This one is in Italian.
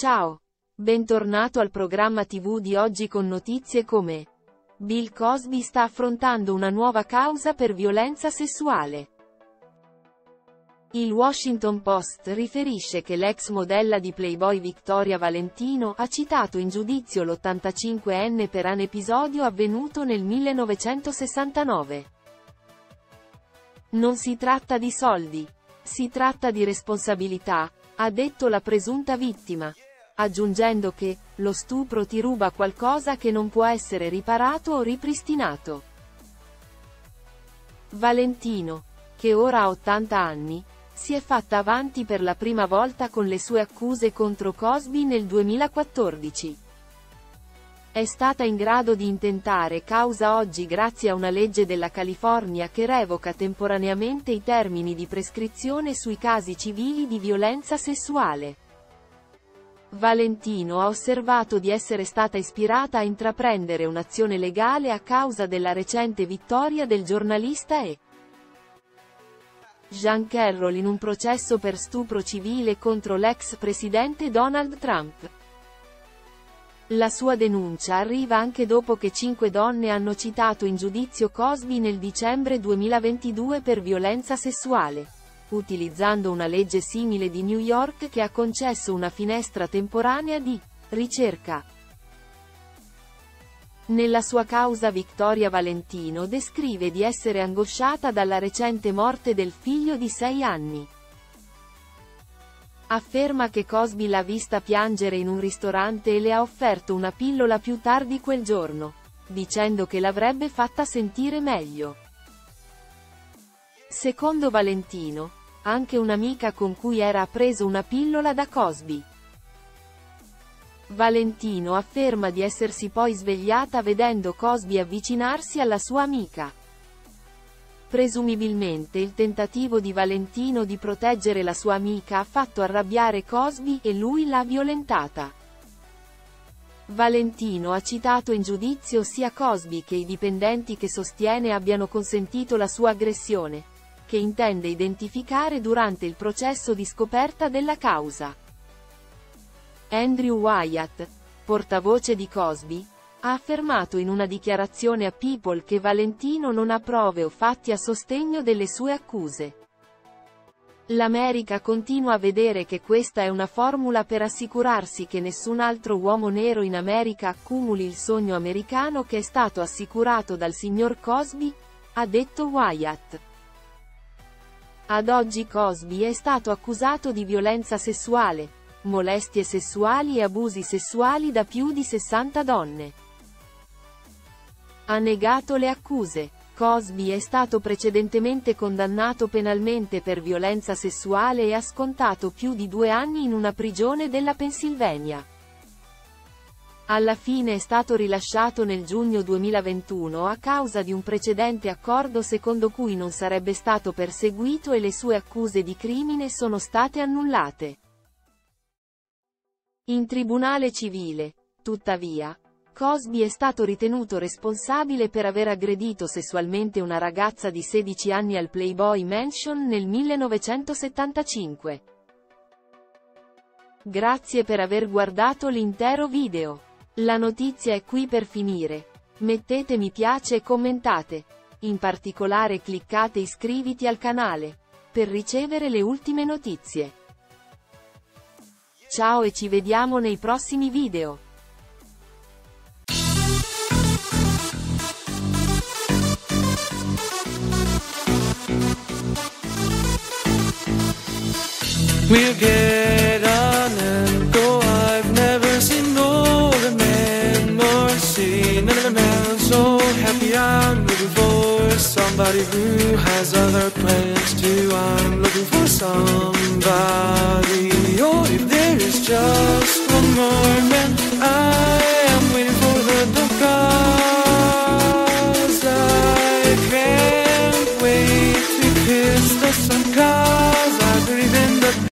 Ciao. Bentornato al programma TV di oggi con notizie come Bill Cosby sta affrontando una nuova causa per violenza sessuale. Il Washington Post riferisce che l'ex modella di Playboy Victoria Valentino ha citato in giudizio l'85enne per un episodio avvenuto nel 1969. Non si tratta di soldi. Si tratta di responsabilità, ha detto la presunta vittima aggiungendo che, lo stupro ti ruba qualcosa che non può essere riparato o ripristinato. Valentino, che ora ha 80 anni, si è fatta avanti per la prima volta con le sue accuse contro Cosby nel 2014. È stata in grado di intentare causa oggi grazie a una legge della California che revoca temporaneamente i termini di prescrizione sui casi civili di violenza sessuale. Valentino ha osservato di essere stata ispirata a intraprendere un'azione legale a causa della recente vittoria del giornalista e Jean Carroll in un processo per stupro civile contro l'ex presidente Donald Trump. La sua denuncia arriva anche dopo che cinque donne hanno citato in giudizio Cosby nel dicembre 2022 per violenza sessuale utilizzando una legge simile di New York che ha concesso una finestra temporanea di ricerca. Nella sua causa Vittoria Valentino descrive di essere angosciata dalla recente morte del figlio di sei anni. Afferma che Cosby l'ha vista piangere in un ristorante e le ha offerto una pillola più tardi quel giorno, dicendo che l'avrebbe fatta sentire meglio. Secondo Valentino, anche un'amica con cui era preso una pillola da Cosby. Valentino afferma di essersi poi svegliata vedendo Cosby avvicinarsi alla sua amica. Presumibilmente il tentativo di Valentino di proteggere la sua amica ha fatto arrabbiare Cosby e lui l'ha violentata. Valentino ha citato in giudizio sia Cosby che i dipendenti che sostiene abbiano consentito la sua aggressione, che intende identificare durante il processo di scoperta della causa. Andrew Wyatt, portavoce di Cosby, ha affermato in una dichiarazione a People che Valentino non ha prove o fatti a sostegno delle sue accuse. L'America continua a vedere che questa è una formula per assicurarsi che nessun altro uomo nero in America accumuli il sogno americano che è stato assicurato dal signor Cosby, ha detto Wyatt. Ad oggi Cosby è stato accusato di violenza sessuale, molestie sessuali e abusi sessuali da più di 60 donne. Ha negato le accuse. Cosby è stato precedentemente condannato penalmente per violenza sessuale e ha scontato più di due anni in una prigione della Pennsylvania. Alla fine è stato rilasciato nel giugno 2021 a causa di un precedente accordo secondo cui non sarebbe stato perseguito e le sue accuse di crimine sono state annullate. In tribunale civile, tuttavia, Cosby è stato ritenuto responsabile per aver aggredito sessualmente una ragazza di 16 anni al Playboy Mansion nel 1975. Grazie per aver guardato l'intero video. La notizia è qui per finire. Mettete mi piace e commentate. In particolare cliccate iscriviti al canale. Per ricevere le ultime notizie. Ciao e ci vediamo nei prossimi video. We'll somebody who has other plans too.